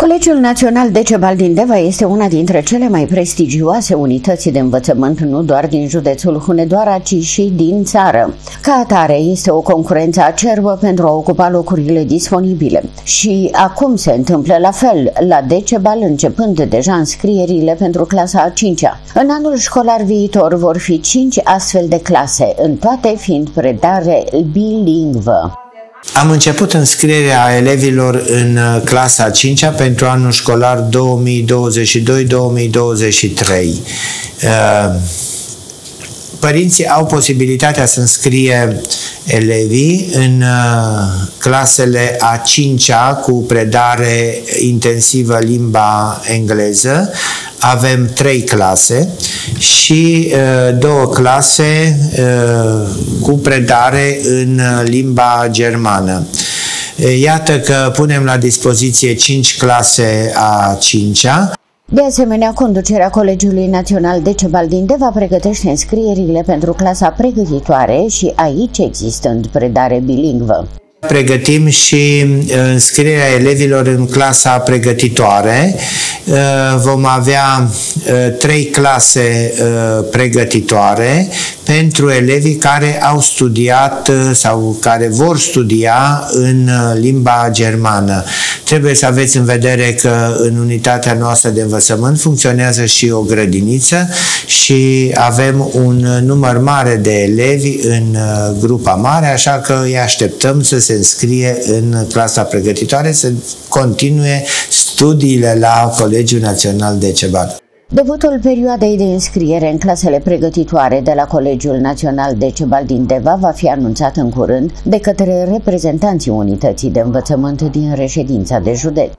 Colegiul Național Decebal din Deva este una dintre cele mai prestigioase unități de învățământ nu doar din județul Hunedoara, ci și din țară. Ca atare, este o concurență acerbă pentru a ocupa locurile disponibile. Și acum se întâmplă la fel, la Decebal, începând deja înscrierile pentru clasa a 5-a. În anul școlar viitor vor fi 5 astfel de clase, în toate fiind predare bilingvă. Am început înscrierea elevilor în uh, clasa 5 pentru anul școlar 2022-2023. Uh, părinții au posibilitatea să înscrie elevii în uh, clasele a 5-a cu predare intensivă limba engleză. Avem trei clase și uh, două clase uh, cu predare în limba germană. Iată că punem la dispoziție 5 clase a 5-a. De asemenea, conducerea Colegiului Național Decebal din Deva pregătește înscrierile pentru clasa pregătitoare și aici existând predare bilingvă. Pregătim și uh, înscrierea elevilor în clasa pregătitoare. Uh, vom avea uh, trei clase pregătitoare pentru elevii care au studiat sau care vor studia în limba germană. Trebuie să aveți în vedere că în unitatea noastră de învățământ funcționează și o grădiniță și avem un număr mare de elevi în grupa mare, așa că îi așteptăm să se înscrie în clasa pregătitoare, să continue studiile la Colegiul Național de Cebat. Debutul perioadei de înscriere în clasele pregătitoare de la Colegiul Național de Cebal din Deva va fi anunțat în curând de către reprezentanții unității de învățământ din reședința de județ.